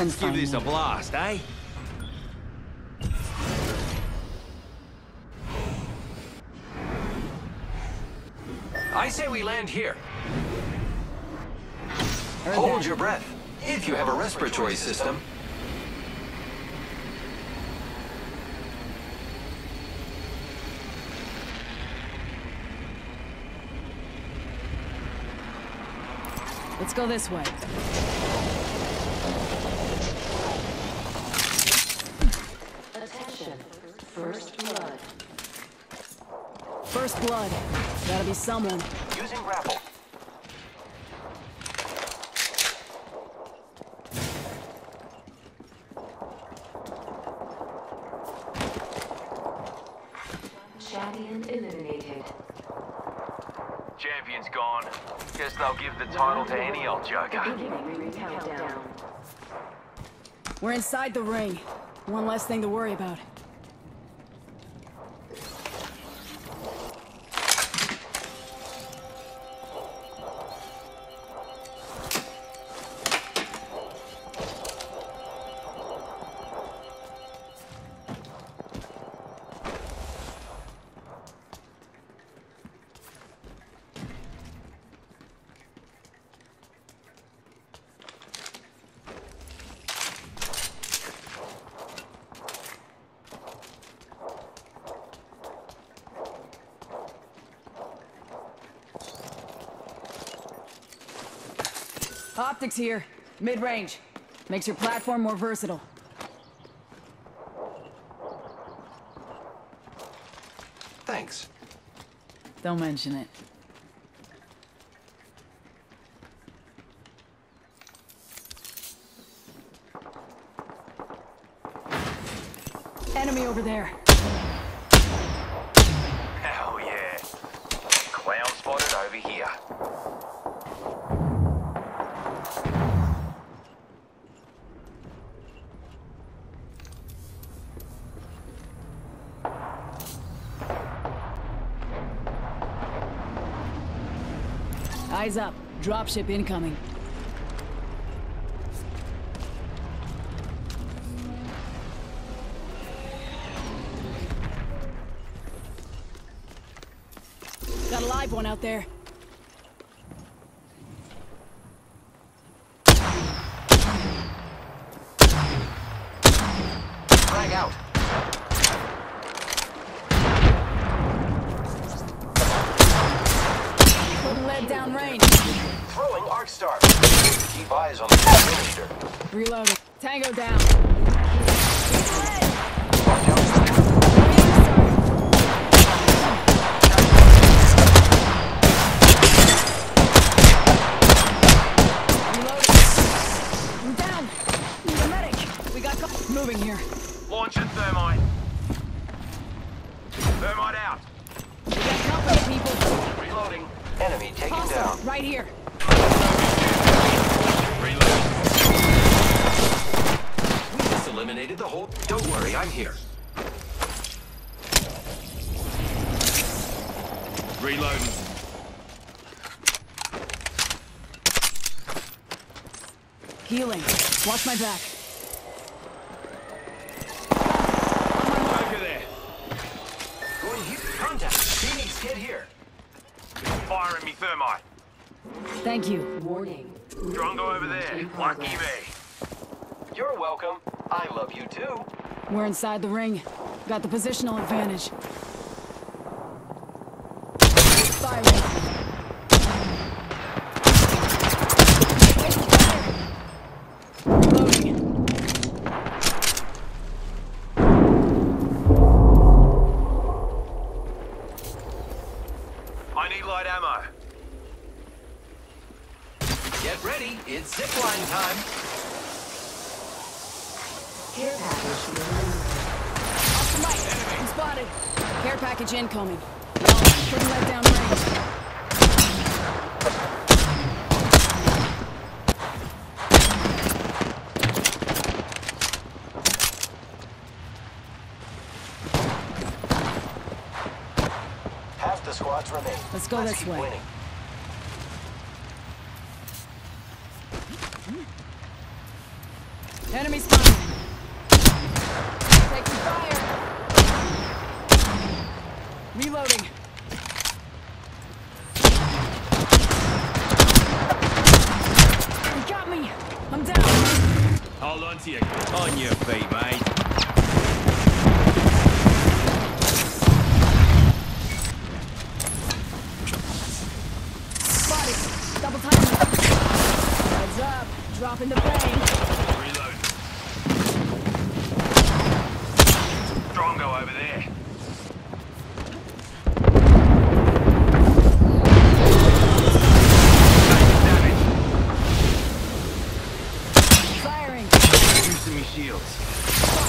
Let's give this a blast, eh? I say we land here. Hold your breath. If you have a respiratory system, Let's go this way. Attention. First blood. First blood. Gotta be someone. using grapple. Champion eliminated. Champion's gone. Guess they'll give the title to any old joker. Beginning ring countdown. We're inside the ring. One less thing to worry about. Optics here. Mid-range. Makes your platform more versatile. Thanks. Don't mention it. Enemy over there. Hell yeah. Clown spotted over here. Eyes up. Dropship incoming. Got a live one out there. Frag out. Putting lead down range. Throwing Arc Star. Keep eyes on the millimeter. Reloading. Tango down. Reloading. Down. Need a medic. We got moving here. Launching thermite. Thermite out. We got company, people. Reloading. Enemy taken Hostile, down. right here. Reload. We just eliminated the whole. Don't worry, I'm here. Reloading. Healing. Watch my back. Thermite. Thank you. Warning. Drongo over there. Lucky me. You're welcome. I love you too. We're inside the ring. Got the positional advantage. Firing. Care package. Off the mic. I'm spotted. Care package incoming. Couldn't let down range. Half the squads remain. Let's go this keep way. Winning. Enemies coming. Reloading. He got me. I'm down. Hold on to you. On your feet, mate. Shields.